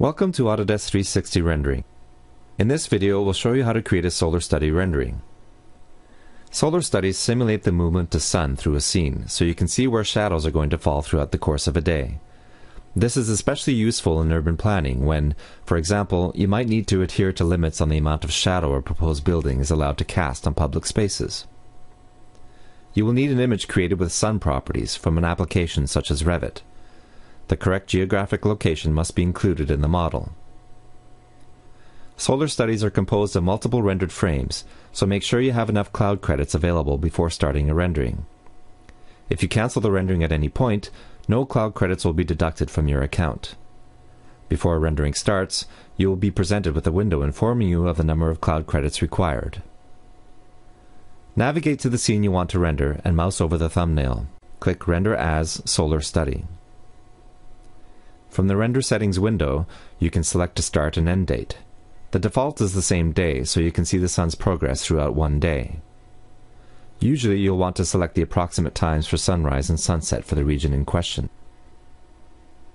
Welcome to Autodesk 360 Rendering. In this video, we'll show you how to create a solar study rendering. Solar studies simulate the movement of the sun through a scene, so you can see where shadows are going to fall throughout the course of a day. This is especially useful in urban planning when, for example, you might need to adhere to limits on the amount of shadow a proposed building is allowed to cast on public spaces. You will need an image created with sun properties from an application such as Revit. The correct geographic location must be included in the model. Solar studies are composed of multiple rendered frames, so make sure you have enough cloud credits available before starting a rendering. If you cancel the rendering at any point, no cloud credits will be deducted from your account. Before rendering starts, you will be presented with a window informing you of the number of cloud credits required. Navigate to the scene you want to render and mouse over the thumbnail. Click Render as Solar Study. From the Render Settings window, you can select a start and end date. The default is the same day, so you can see the sun's progress throughout one day. Usually you'll want to select the approximate times for sunrise and sunset for the region in question.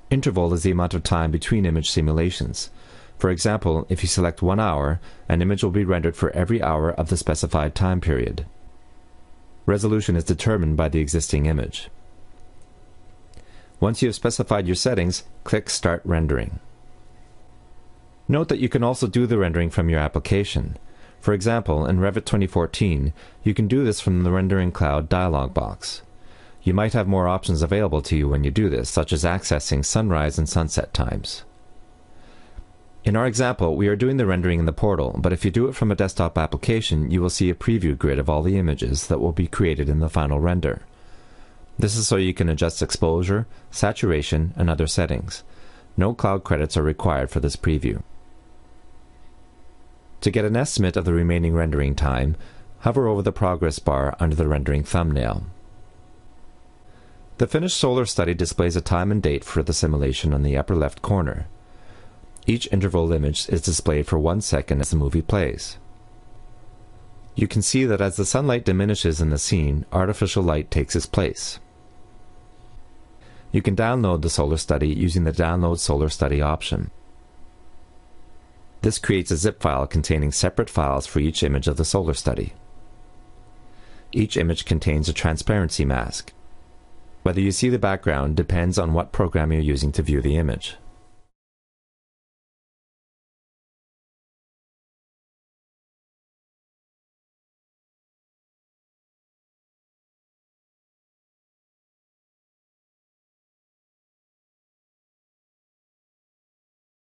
Interval is the amount of time between image simulations. For example, if you select one hour, an image will be rendered for every hour of the specified time period. Resolution is determined by the existing image. Once you have specified your settings, click Start Rendering. Note that you can also do the rendering from your application. For example, in Revit 2014, you can do this from the Rendering Cloud dialog box. You might have more options available to you when you do this, such as accessing sunrise and sunset times. In our example, we are doing the rendering in the portal, but if you do it from a desktop application, you will see a preview grid of all the images that will be created in the final render. This is so you can adjust exposure, saturation, and other settings. No cloud credits are required for this preview. To get an estimate of the remaining rendering time, hover over the progress bar under the rendering thumbnail. The finished solar study displays a time and date for the simulation on the upper left corner. Each interval image is displayed for one second as the movie plays. You can see that as the sunlight diminishes in the scene, artificial light takes its place. You can download the Solar Study using the Download Solar Study option. This creates a zip file containing separate files for each image of the Solar Study. Each image contains a transparency mask. Whether you see the background depends on what program you're using to view the image.